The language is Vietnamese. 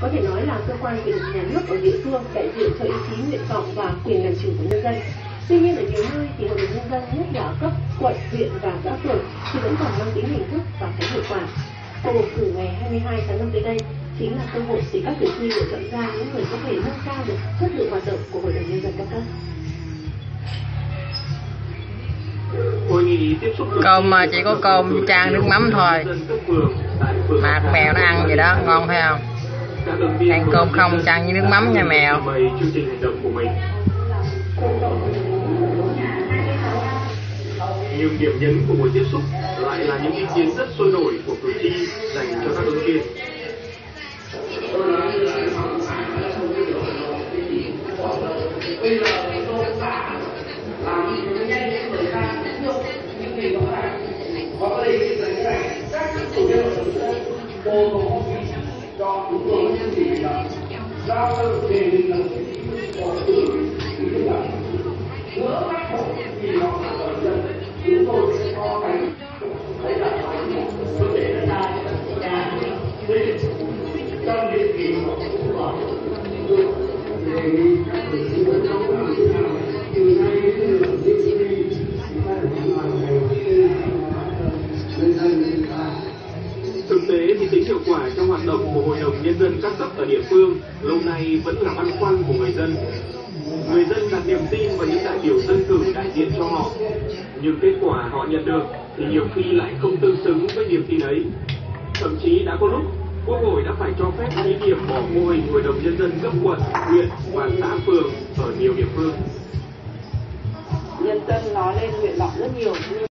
có thể nói là cơ quan quyền lực nhà nước ở địa phương đại diện cho ý chí nguyện vọng và quyền làm chủ của nhân dân. Tuy nhiên ở nhiều nơi thì hội đồng nhân dân nhất là cấp quận, huyện và xã phường thì vẫn còn mang tính hình thức và kém hiệu quả. Cuộc bầu cử ngày 22 tháng 5 tới đây chính là cơ hội để các cử tri lựa chọn ra những người có thể nâng cao được chất lượng hoạt động của hội đồng nhân dân các cấp. Cơm mà chỉ có cơm chan nước mắm thôi. Mà con mèo nó ăn gì đó ngon phải không? Ăn cơm không chan với nước mắm nha mèo. Nhưng điểm nhấn của buổi tiếp xúc lại là những ý kiến rất sôi nổi của cử tri dành cho các ứng viên cho chúng tôi biết gì là giao tự đề định là của tự ý là nữa bắt buộc vì nó là ở dân chúng tôi sẽ có cái đấy là cái một vấn đề đất đai nhà nên trong điều kiện của chúng tôi đề nghị các Thực tế thì tính hiệu quả trong hoạt động của Hội đồng Nhân dân các cấp ở địa phương lâu nay vẫn là băn khoăn của người dân. Người dân đặt niềm tin vào những đại biểu dân cử đại diện cho họ. Nhưng kết quả họ nhận được thì nhiều khi lại không tương xứng với niềm tin ấy. Thậm chí đã có lúc Quốc hội đã phải cho phép thí điểm bỏ mô hình Hội đồng Nhân dân cấp quận, huyện và xã phường ở nhiều địa phương. nhân dân nói lên nguyện vọng rất nhiều